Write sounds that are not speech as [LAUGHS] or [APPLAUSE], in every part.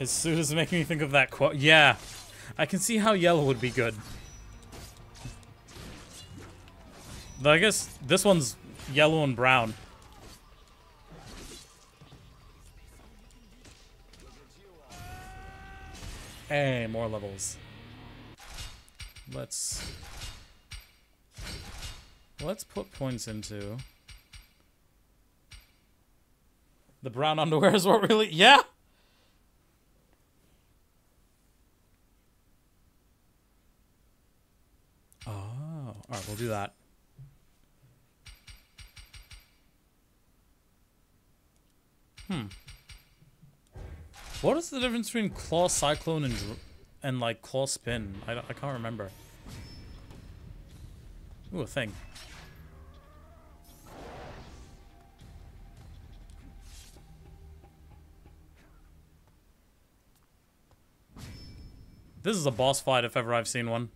His suit is making me think of that quote. Yeah. I can see how yellow would be good. I guess this one's yellow and brown. Hey, more levels. Let's... Let's put points into... The brown underwear is what really... Yeah! Oh, alright, we'll do that. Hmm. What is the difference between Claw Cyclone and and like Claw Spin? I, I can't remember. Ooh, a thing. This is a boss fight if ever I've seen one.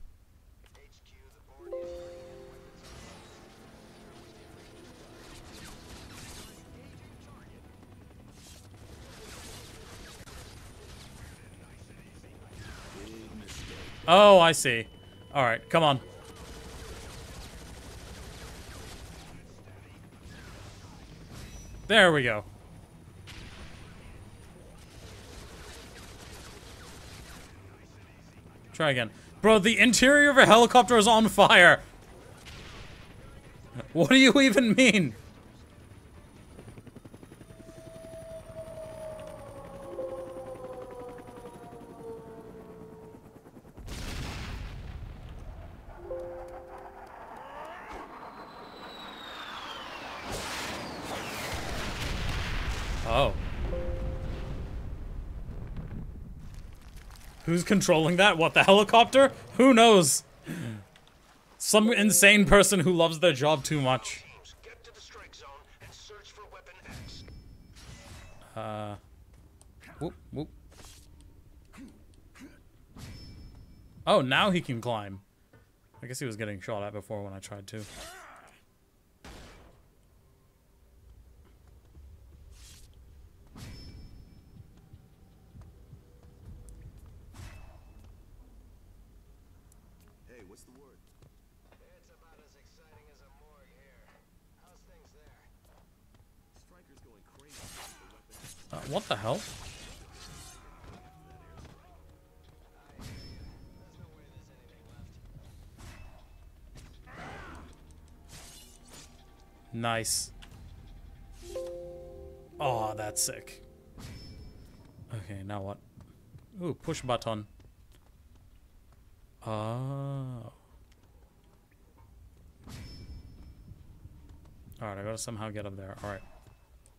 Oh, I see. Alright, come on. There we go. Try again. Bro, the interior of a helicopter is on fire! [LAUGHS] What do you even mean? Who's controlling that? What, the helicopter? Who knows? Some insane person who loves their job too much. Uh. Whoop, whoop. Oh, now he can climb. I guess he was getting shot at before when I tried to. What's the word? It's about as exciting as a morgue here. How's things there? Stryker's going crazy the. Uh, what the hell? Nice. Oh, that's sick. Okay, now what? Ooh, push button. Oh. Alright, I gotta somehow get up there. Alright.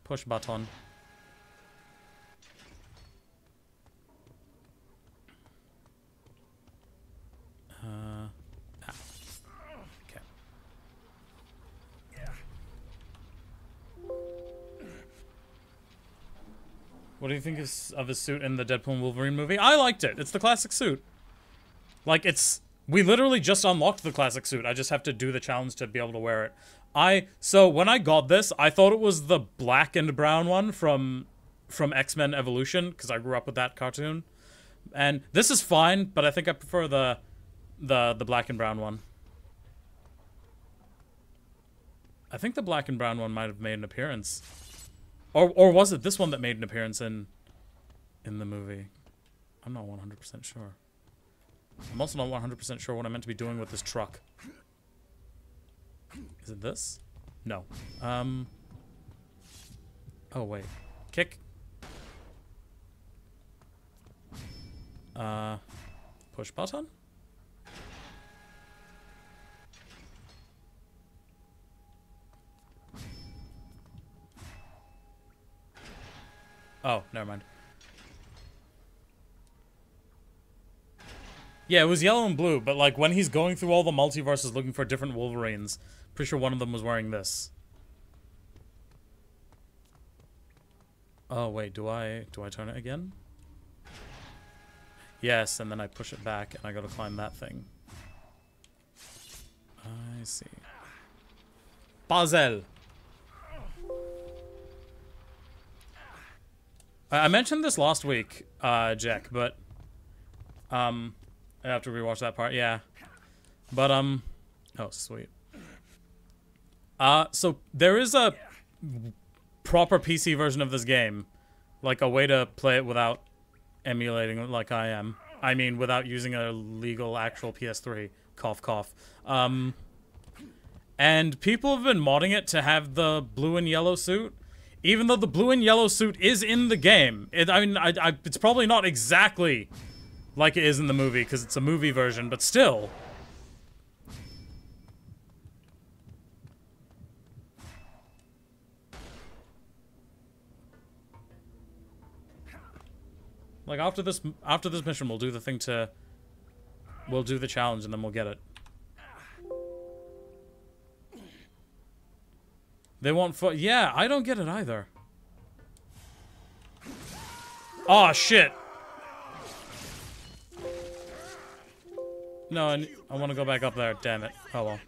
Push button. Uh, ah. What do you think of his suit in the Deadpool and Wolverine movie? I liked it. It's the classic suit. Like, it's... We literally just unlocked the classic suit. I just have to do the challenge to be able to wear it. I... So, when I got this, I thought it was the black and brown one from from X-Men Evolution, because I grew up with that cartoon. And this is fine, but I think I prefer the the the black and brown one. I think the black and brown one might have made an appearance. Or or was it this one that made an appearance in in the movie? I'm not 100% sure. I'm also not 100% sure what I'm meant to be doing with this truck. Is it this? No. Um Oh wait. Kick. Uh push button? Oh, never mind. Yeah, it was yellow and blue, but like when he's going through all the multiverses looking for different Wolverines, pretty sure one of them was wearing this. Oh wait, do I do I turn it again? Yes, and then I push it back and I gotta climb that thing. I see. Puzzle. I mentioned this last week, uh, Jack, but um, I have to rewatch that part. Yeah, but um, oh sweet. Uh, so there is a proper PC version of this game, like a way to play it without emulating like I am. I mean, without using a legal actual PS3. Cough, cough. Um, and people have been modding it to have the blue and yellow suit, even though the blue and yellow suit is in the game. It, I mean, I, I, it's probably not exactly like it is in the movie because it's a movie version, but still. Like after this, after this mission, we'll do the thing to. We'll do the challenge and then we'll get it. They want for yeah, I don't get it either. Oh shit. No, I, I want to go back up there. Damn it. Oh well.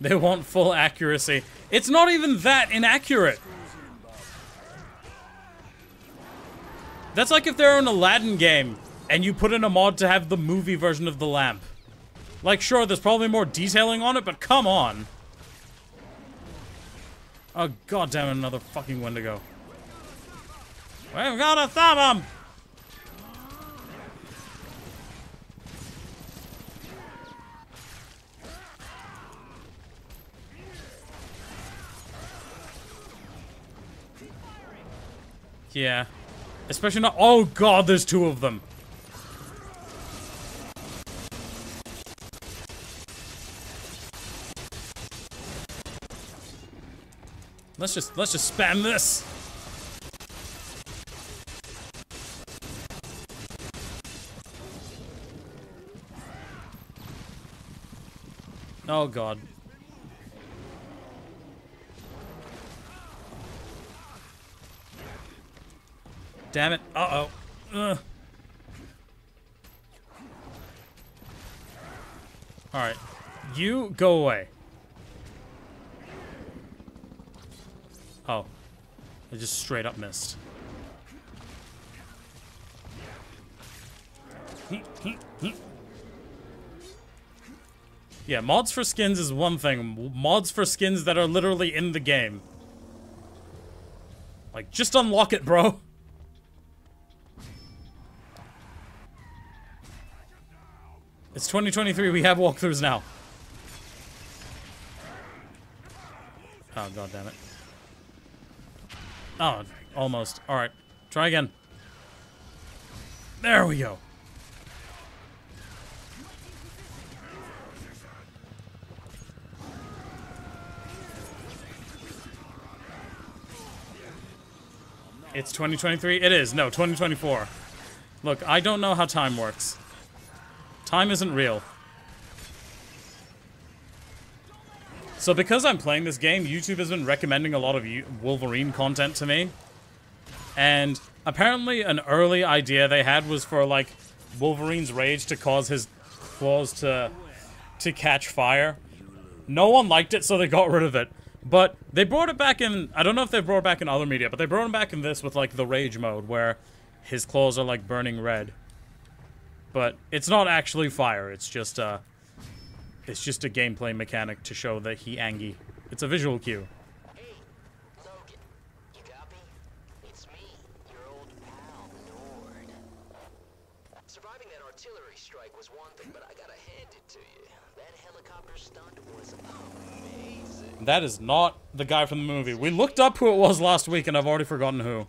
They want full accuracy. It's not even that inaccurate. That's like if they're an Aladdin game and you put in a mod to have the movie version of the lamp. Like, sure, there's probably more detailing on it, but come on. Oh, goddamn, another fucking Wendigo. We've got to stop him! Yeah. Especially not- Oh god, there's two of them. Let's just- let's just spam this! Oh god. Damn it. Uh-oh. Alright. You go away. Oh. I just straight up missed. Yeah, mods for skins is one thing. Mods for skins that are literally in the game. Like, just unlock it, bro. It's 2023, we have walkthroughs now. Oh, god damn it. Oh, almost. Alright, try again. There we go. It's 2023? It is. No, 2024. Look, I don't know how time works. Time isn't real. So because I'm playing this game, YouTube has been recommending a lot of Wolverine content to me. And apparently an early idea they had was for like Wolverine's rage to cause his claws to to catch fire. No one liked it, so they got rid of it. But they brought it back in, I don't know if they brought it back in other media, but they brought it back in this with like the rage mode where his claws are like burning red. But it's not actually fire, it's just uh it's just a gameplay mechanic to show that he angy. It's a visual cue. Hey, Logan. You copy? It's me, your old pal, Nord. Surviving that artillery strike was one thing, but I gotta hand it to you. That helicopter stunt was amazing. That is not the guy from the movie. We looked up who it was last week and I've already forgotten who.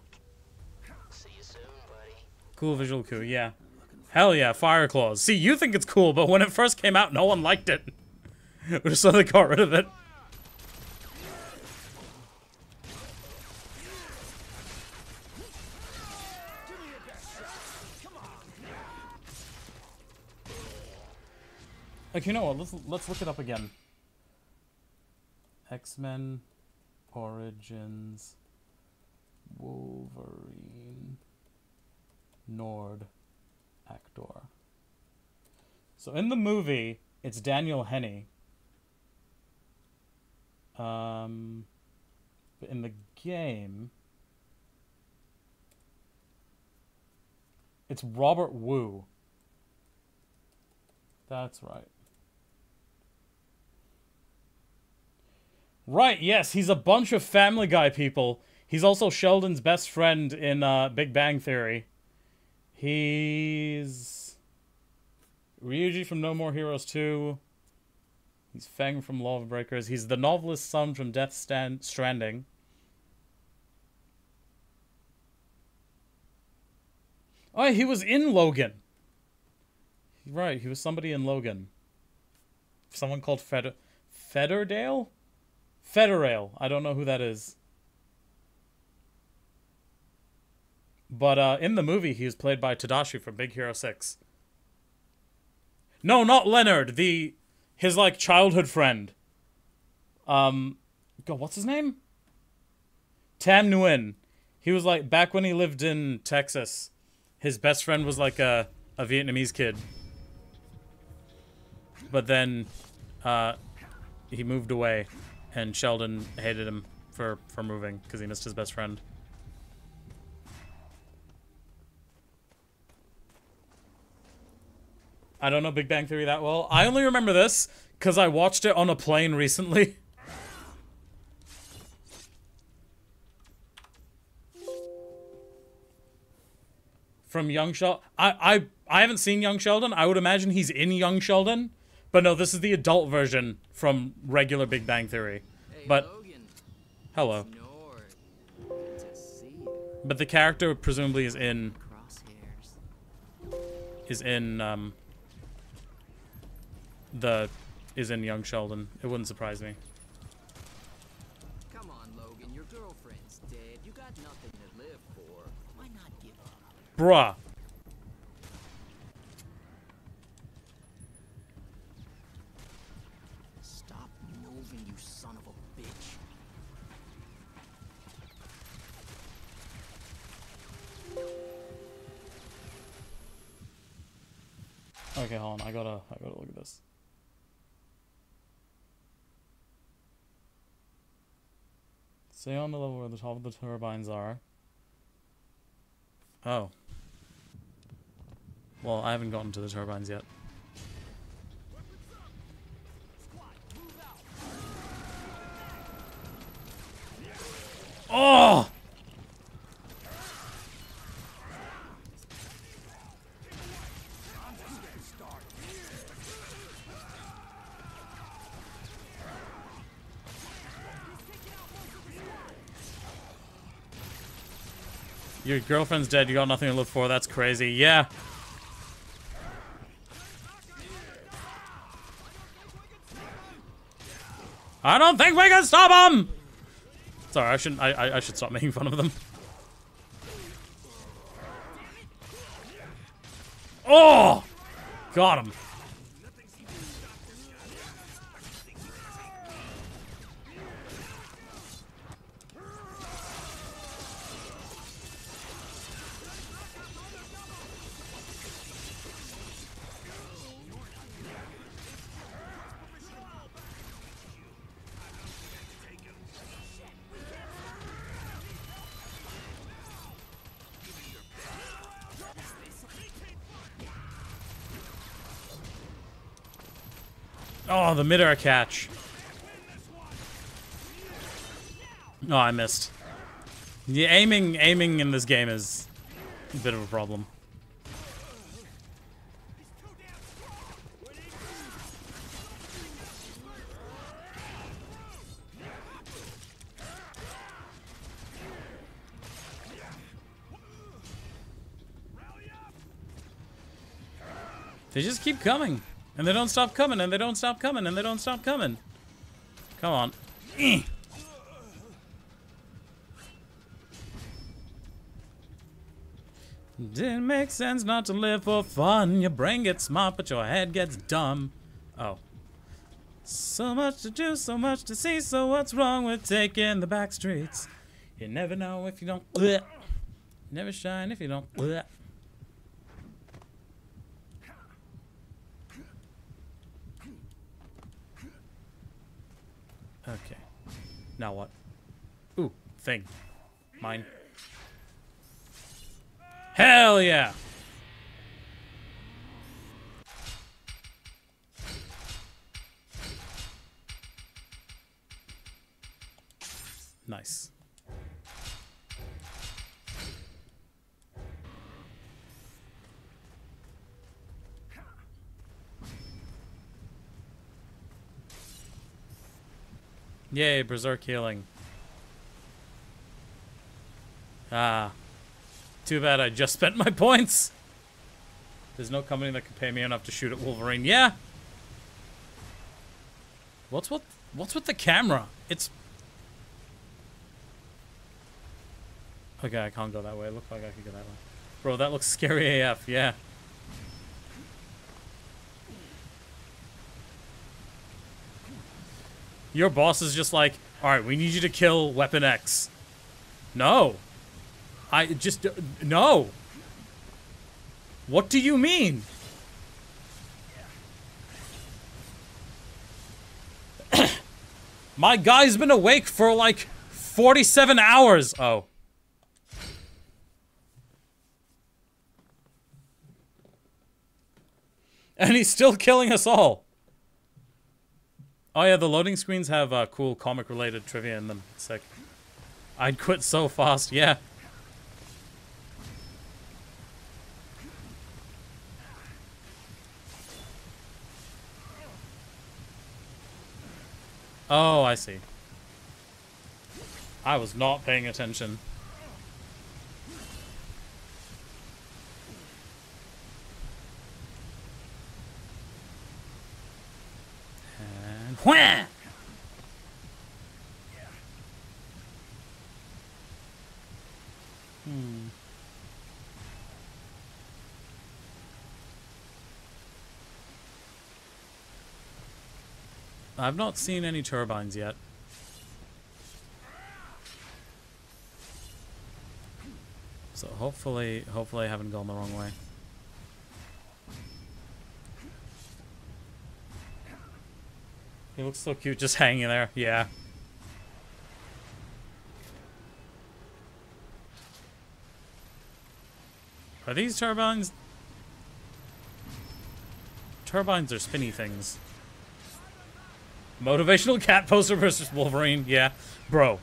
See you soon, buddy. Cool visual cue, yeah. Hell yeah, Fire Claws. See, you think it's cool, but when it first came out, no one liked it. [LAUGHS] so they got rid of it. Like, you know what? Let's let's look it up again. X-Men Origins Wolverine Nord actor. So in the movie, it's Daniel Henney. Um, but in the game, it's Robert Wu. That's right. Right, yes, he's a bunch of Family Guy people. He's also Sheldon's best friend in uh, Big Bang Theory. He's Ryuji from No More Heroes 2. He's Feng from Lawbreakers. He's the novelist's son from Death Stand- Stranding. Oh, he was in Logan. Right, he was somebody in Logan. Someone called Feder Federdale? Federale. I don't know who that is. But uh, in the movie, he was played by Tadashi from Big Hero 6. No, not Leonard. The his like childhood friend. Um, God, what's his name? Tam Nguyen. He was like back when he lived in Texas. His best friend was like a a Vietnamese kid. But then, uh, he moved away, and Sheldon hated him for for moving because he missed his best friend. I don't know Big Bang Theory that well. I only remember this because I watched it on a plane recently. [LAUGHS] From Young Sheldon. I, I, I haven't seen Young Sheldon. I would imagine he's in Young Sheldon. But no, this is the adult version from regular Big Bang Theory. Hey, But- Logan. Hello. Nord. Good to see you. But the character presumably is in is in um the is in Young Sheldon. It wouldn't surprise me. Come on, Logan. Your girlfriend's dead. You got nothing to live for. Why not give up? Bruh. Stop moving, you son of a bitch. Okay, hold on. I gotta I gotta look at this. Stay on the level where the top of the turbines are. Oh. Well, I haven't gotten to the turbines yet. Oh! Your girlfriend's dead. You got nothing to live for. That's crazy. Yeah. I don't think we can stop him. Sorry, I shouldn't. I, I I should stop making fun of them. Oh, got him. Oh, the midair catch. Oh, I missed. The aiming, aiming in this game is a bit of a problem. They just keep coming. And they don't stop coming, and they don't stop coming, and they don't stop coming. Come on. [CLEARS THROAT] Didn't make sense not to live for fun. Your brain gets smart, but your head gets dumb. Oh. So much to do, so much to see, so what's wrong with taking the back streets? You never know if you don't. Bleh. [CLEARS THROAT] Never shine if you don't. Bleh. [CLEARS THROAT] Now what? Ooh, thing. Mine. Hell yeah! Nice. Yay, Berserk healing. Ah. Too bad I just [LAUGHS] spent my points. There's no company that can pay me enough to shoot at Wolverine. Yeah. What's with what's with the camera? It's Okay, I can't go that way. It looked like I could go that way. Bro, that looks scary AF, yeah. Your boss is just like, alright, we need you to kill Weapon X. No. I just, no. What do you mean? My guy's been awake for like 47 hours. Oh. And he's still killing us all. Oh yeah, the loading screens have uh, cool comic-related trivia in them. Sick. I'd quit so fast, yeah. Oh, I see. I was not paying attention. And wham! Hmm. I've not seen any turbines yet. So hopefully, hopefully I haven't gone the wrong way. He looks so cute just [LAUGHS] hanging there. Yeah. Are these turbines? Turbines are spinny things. Motivational cat poster versus Wolverine. Yeah. Bro.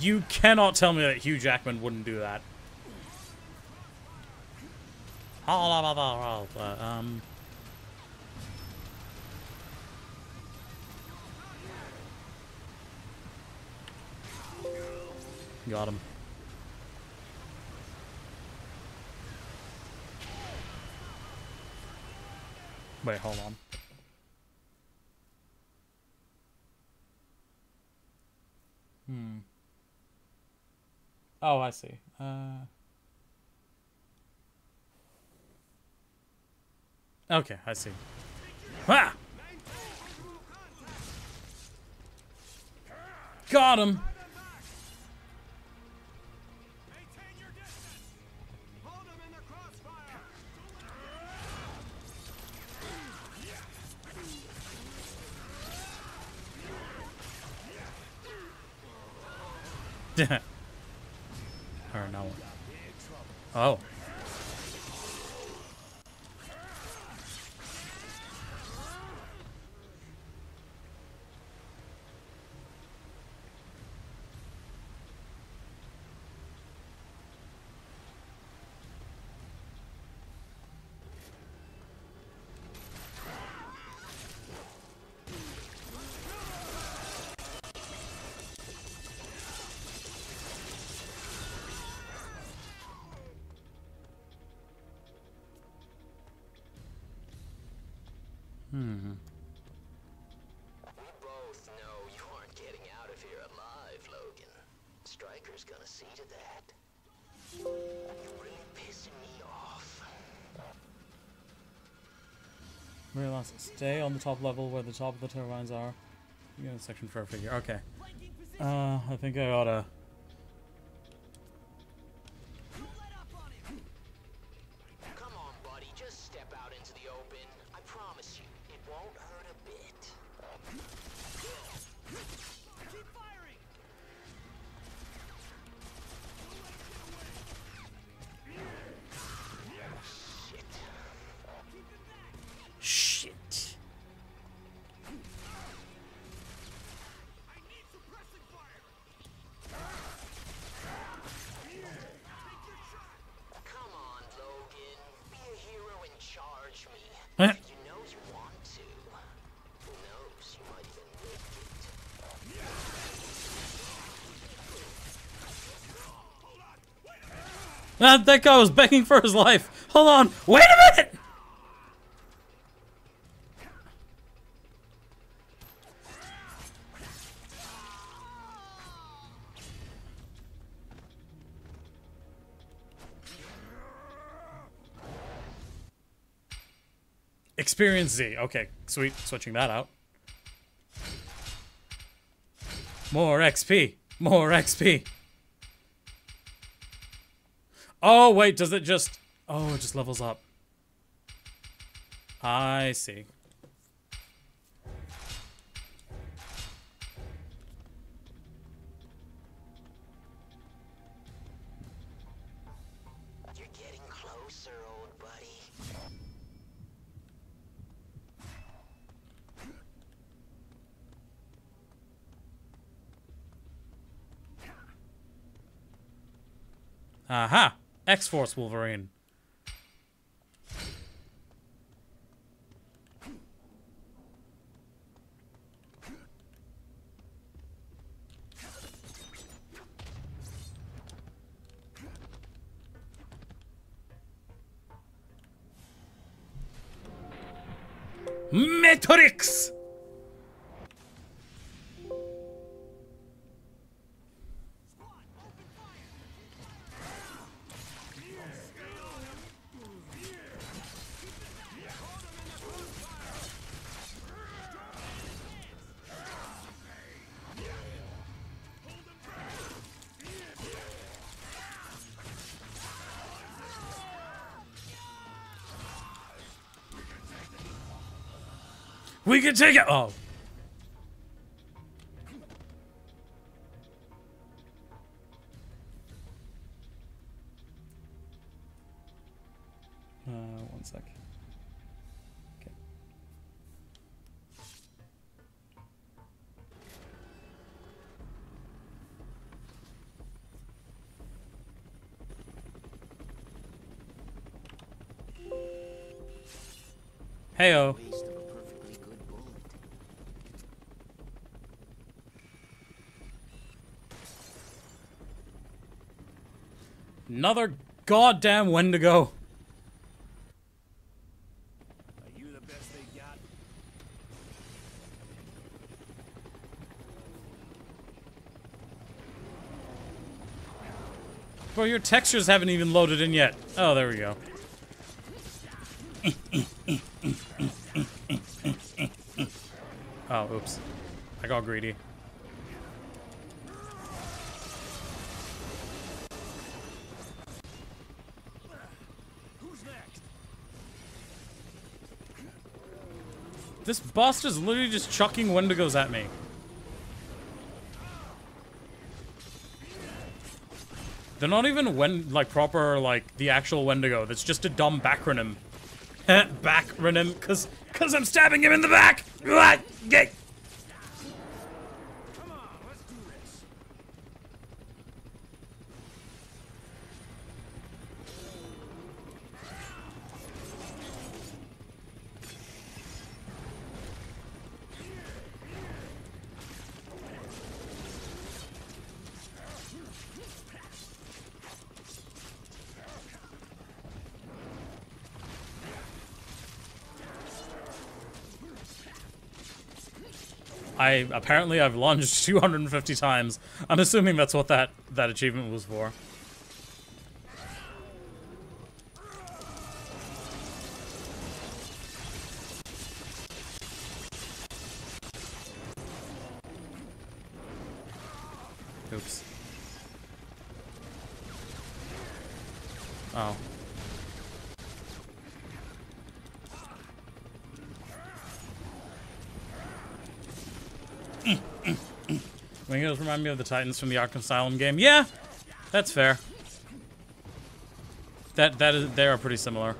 You cannot tell me that Hugh Jackman wouldn't do that. Um. [LAUGHS] Got him. Wait, hold on. Hmm. Oh, I see. Uh. Okay, I see. Ha! Got him. [LAUGHS] or no. Oh. Hmm. We both know you aren't getting out of here alive, Logan. Stryker's gonna see to that. You're really pissing me off. Realize stay on the top level where the top of the turbines are. You got a section for a figure. Okay. Uh, I think I oughta. That, that guy was begging for his life. Hold on. Wait a minute! Experience Z. Okay, sweet. Switching that out. More XP. More XP. Oh, wait, does it just... Oh, it just levels up. I see. You're getting closer, old Aha! X-Force Wolverine. We can take it. Oh. Uh, one sec. Okay. Heyo. Waste of a perfectly good bullet. Another goddamn Wendigo. Are you the best they got? Bro, your textures haven't even loaded in yet. Oh, there we go. [COUGHS] Oh, oops. I got greedy. This is literally just chucking Wendigos at me. They're not even when like proper like the actual Wendigo. That's just a dumb backronym. [LAUGHS] backronym, cause cause I'm stabbing him in the back. Get. I apparently I've lunged [LAUGHS] 250 times. I'm assuming that's what that that achievement was for. Oops. Oh. Wingos remind me of the Titans from the Arkham Asylum game. Yeah, that's fair. That that is they are pretty similar.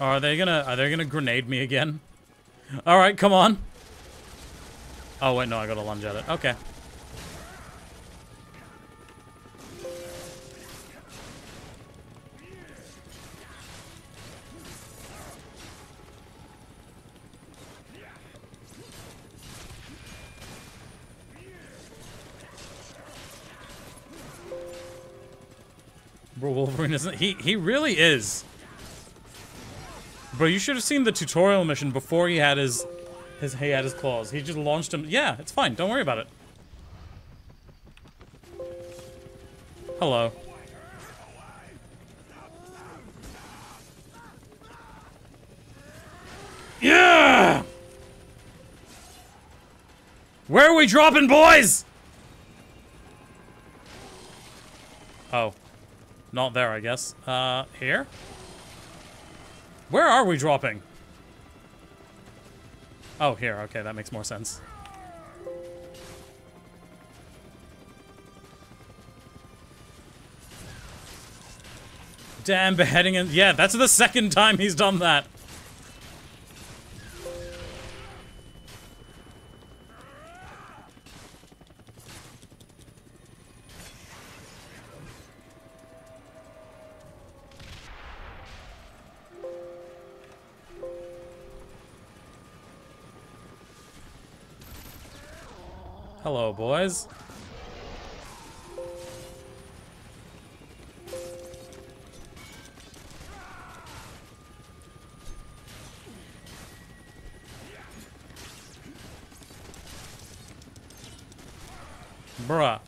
Are they gonna are they gonna grenade me again? All right, come on. Oh wait, no, I gotta lunge at it. Okay. Bro, Wolverine isn't. He he really is. Bro, you should have seen the tutorial mission before he had his his he had his claws. He just launched him. Yeah, it's fine. Don't worry about it. Hello. Yeah! Where are we dropping, boys? Not there, I guess. Uh, here? Where are we dropping? Oh, here. Okay, that makes more sense. Damn, beheading him. Yeah, that's the second [LAUGHS] time he's done that. Hello, boys. Bruh.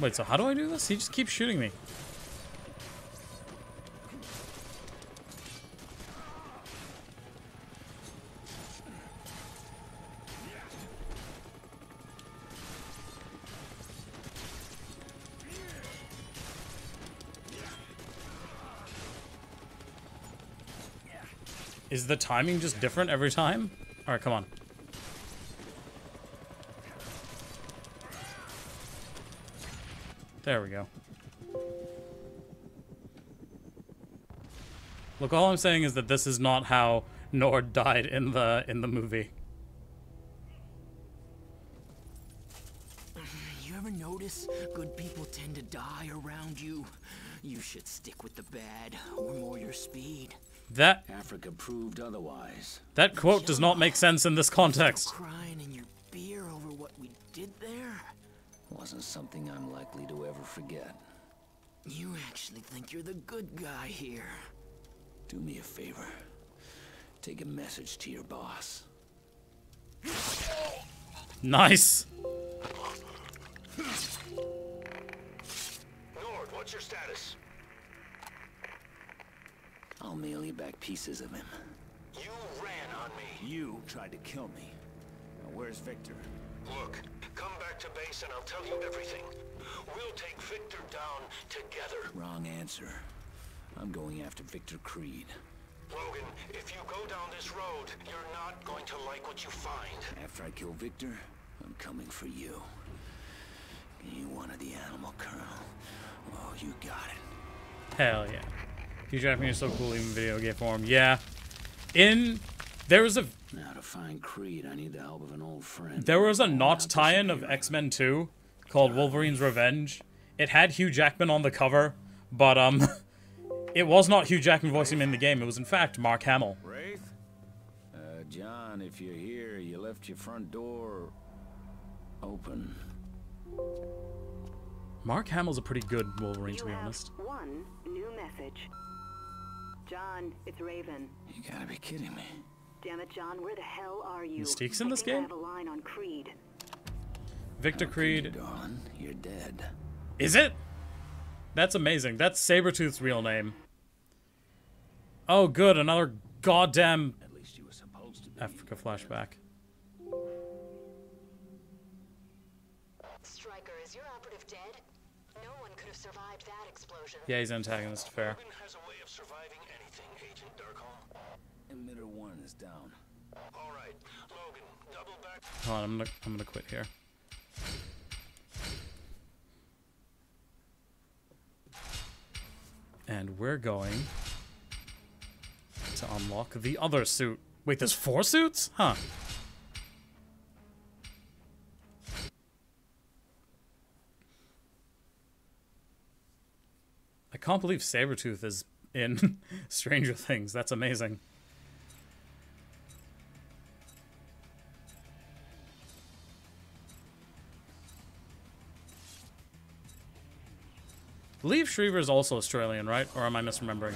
Wait, so how do I do this? He just keeps shooting me. Is the timing just different every time? Alright, come on. There we go. Look, all I'm saying is that this is not how Nord died in the in the movie. [LAUGHS] You ever notice good people tend to die around you? You should stick with the bad, or more your speed. That Africa proved otherwise. that quote does not make sense in this context. Crying in your beer over what we did there? Wasn't something I'm likely to ever forget. You actually think you're the good guy here. Do me a favor. Take a message to your boss. Nice. Nord, what's your status? I'll mail you back pieces of him. You ran on me. You tried to kill me. Now where's Victor? Look, come back to base and I'll tell you everything. We'll take Victor down together. Wrong answer. I'm going after Victor Creed. Logan, if you go down this road, you're not going to like what you find. After I kill Victor, I'm coming for you. You wanted the animal, Colonel. Oh, you got it. Hell yeah. Hugh Jackman is so cool even in video game form. Yeah. In there was a Now to find Creed, I need the help of an old friend. there was a I'll not tie-in of. X-Men 2 called Wolverine's Revenge. It had Hugh Jackman on the cover, but um [LAUGHS] it was not Hugh Jackman voicing him in the game. It was in fact Mark Hamill. Wraith? Uh, John, if you're here, you left your front door open. Mark Hamill's a pretty good Wolverine to You be have honest. one new message. John, it's Raven. You gotta be kidding me. Damn it, John, where the hell are you? Mystique's in this think I game? have a line on Creed. Victor Creed. Darling, you're dead. Is it? That's amazing. That's Sabretooth's real name. Oh good, another goddamn At least you were supposed to be. Africa flashback. Stryker, is your operative dead? No one could have survived that explosion. Yeah, he's antagonist, fair. Logan has a way of surviving anything, Agent Darkholme. Emitter 1 is down. All right, Logan, double back. Hold on, I'm gonna I'm gonna quit here. And we're going to unlock the other suit. Wait, there's four suits? Huh. I can't believe Sabretooth is in [LAUGHS] Stranger Things. That's amazing. Believe Schreiber is also Australian, right? Or am I misremembering?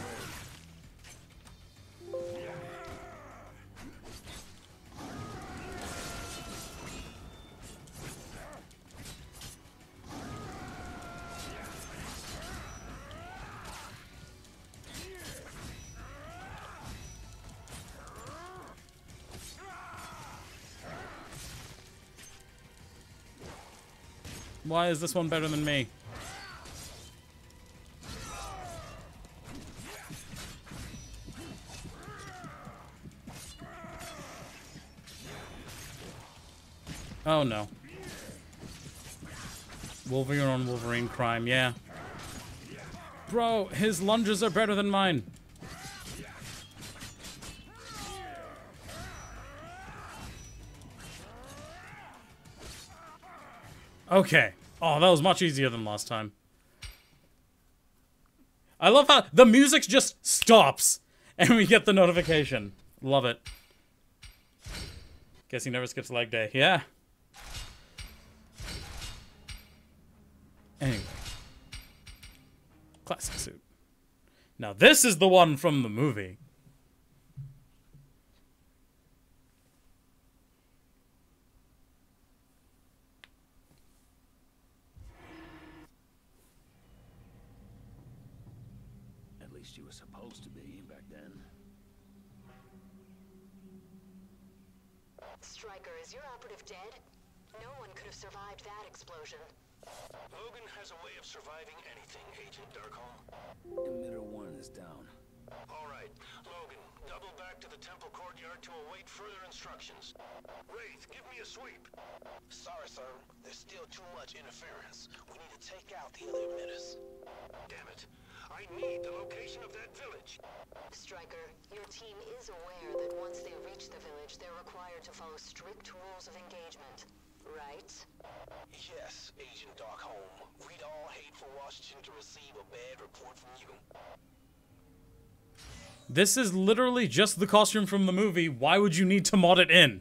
Why is this one better than me? Oh no. Wolverine on Wolverine crime, yeah. Bro, his lunges are better than mine. Okay. Oh, that was much easier than last time. I love how the music just stops and we get the notification. Love it. Guess he never skips leg day. Yeah. Classic suit. Now this is the one from the movie. At least you were supposed to be back then. Stryker, is your operative dead? No one could have survived that explosion. Logan has a way of surviving anything, Agent Darkholme. Emitter 1 is down. All right, Logan, double back to the temple courtyard to await further instructions. Wraith, give me a sweep. Sorry, sir. There's still too much interference. We need to take out the other emitters. Damn it. I need the location of that village. Stryker, your team is aware that once they reach the village, they're required to follow strict rules of engagement. Right? Yes, Agent Darkholme. We'd all hate for Washington to receive a bad report from you. This is literally just the costume from the movie. Why would you need to mod it in?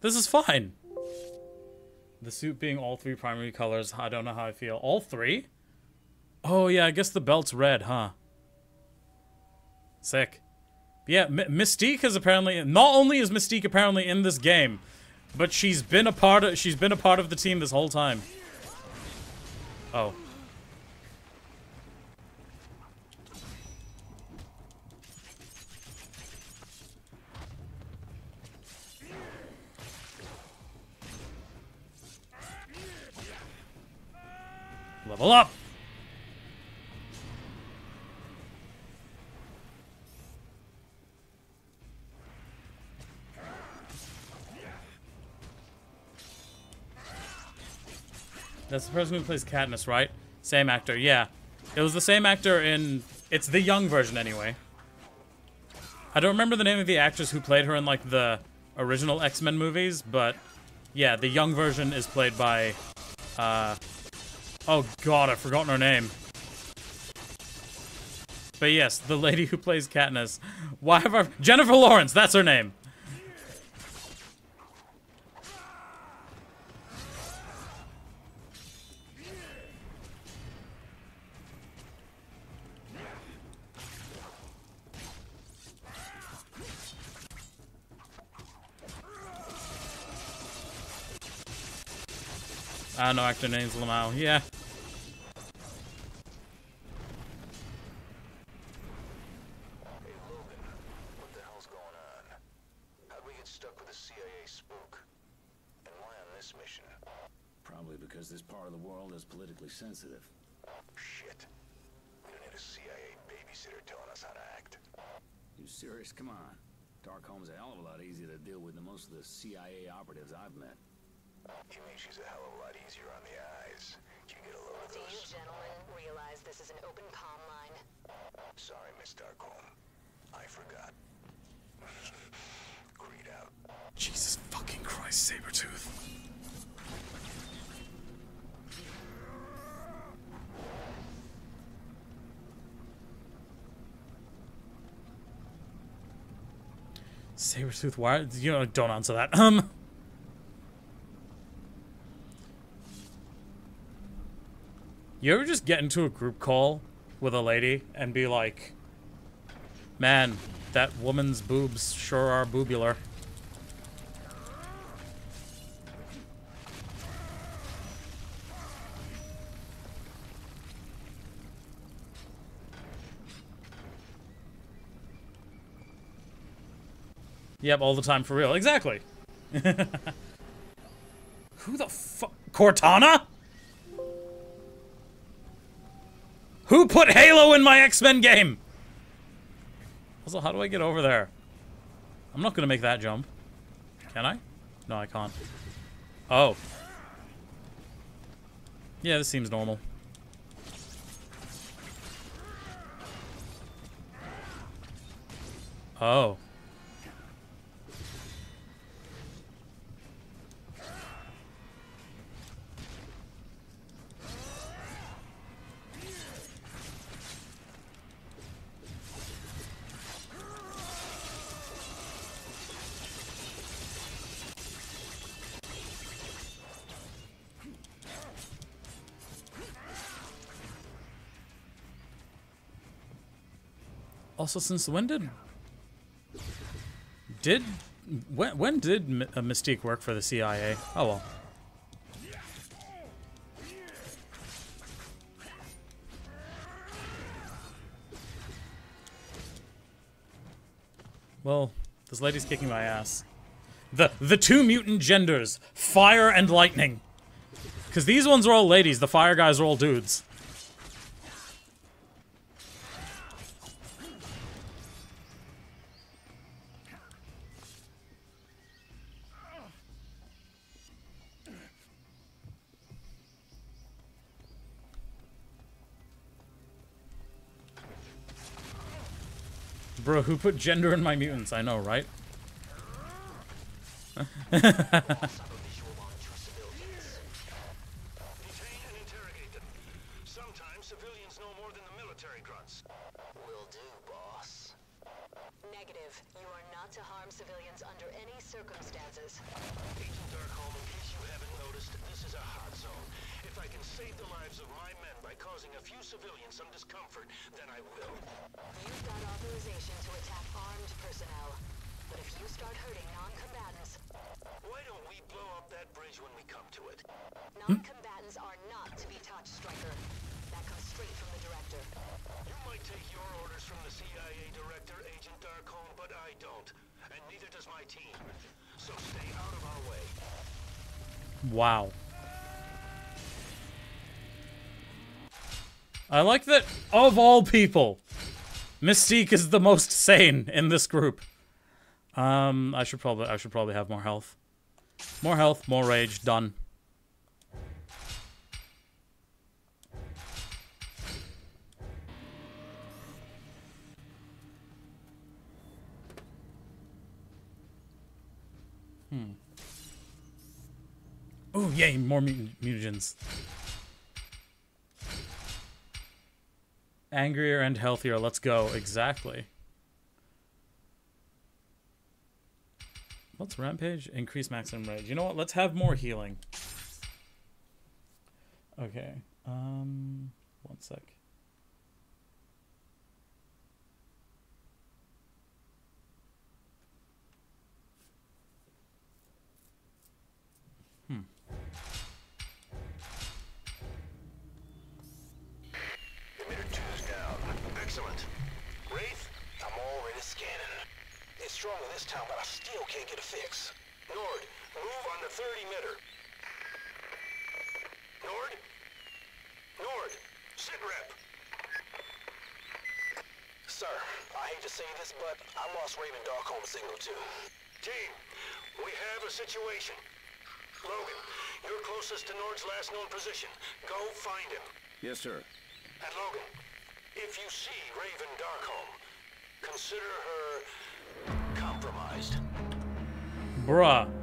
This is fine. The suit being all three primary colors, I don't know how I feel. All three? Oh yeah, I guess the belt's red, huh? Sick. Yeah, M Mystique is apparently not only is Mystique apparently in this game, but she's been a part of she's been a part of the team this whole time. Oh. Level up! That's the person who plays Katniss, right? Same actor, yeah. It was the same actor in... It's the young version, anyway. I don't remember the name of the actress who played her in, like, the original X-Men movies, but... Yeah, the young version is played by... Uh... Oh god, I've forgotten her name. But yes, the lady who plays Katniss. Why have I... Jennifer Lawrence, that's her name. I know actor name's Lamau. Yeah. Hey, Logan, what the hell's going on? How'd we get stuck with a CIA spook? And why on this mission? Probably because this part of the world is politically sensitive. Shit. We don't need a CIA babysitter telling us how to act. You serious? Come on. Darkholme's a hell of a lot easier to deal with than most of the CIA operatives I've met. You mean she's a hell of a lot easier on the eyes. You get a load of Do you gentlemen realize this is an open comm line? Sorry, Miss Darkholme. I forgot. [LAUGHS] Greed out. Jesus fucking Christ, Sabretooth. Sabretooth, why? You know, don't answer that. [LAUGHS] Um. You ever just get into a group call with a lady and be like, man, that woman's boobs sure are boobular. Yep, all the time for real. Exactly. [LAUGHS] Who the fuck? Cortana? Who put Halo in my X-Men game? Also, how do I get over there? I'm not gonna make that jump. Can I? No, I can't. Oh. Yeah, this seems normal. Oh. Also, since when did did when when did uh, Mystique work for the CIA? Oh well. Well, this lady's kicking my ass. The the two mutant genders, fire and lightning. Because these ones are all ladies, the fire guys are all dudes. Noticed, put gender in my mutants? I can save the lives of my men by causing a few civilians some discomfort, then I will. You've authorization to attack armed personnel. But if you start hurting non-combatants, Why don't we blow up that bridge when we come to it? non-combatants hmm? are not to be touched, Stryker. That comes straight from the director. You might take your orders from the CIA director, Agent Darkholme, but I don't. And neither does my team. So stay out of our way. Wow. I like that, of all people, Mystique is the most sane in this group. Um, I should probably, I should probably have more health. More health, more rage, done. Hmm. Oh, yay, more mutant mutagens. Angrier and healthier, let's go. Exactly. What's rampage? Increase maximum rage. You know what? Let's have more healing. Okay. Um, one sec. Emitter two's down. Excellent. Wraith, I'm already scanning. It's stronger this time, but I still can't get a fix. Nord, move on the third emitter. Nord? Nord, sit rep. Sir, I hate to say this, but I lost Raven Darkholme signal too. Team, we have a situation. Logan, you're closest to Nord's last known position. Go find him. Yes, sir. And Logan, if you see Raven Darkholm, consider her Bruh.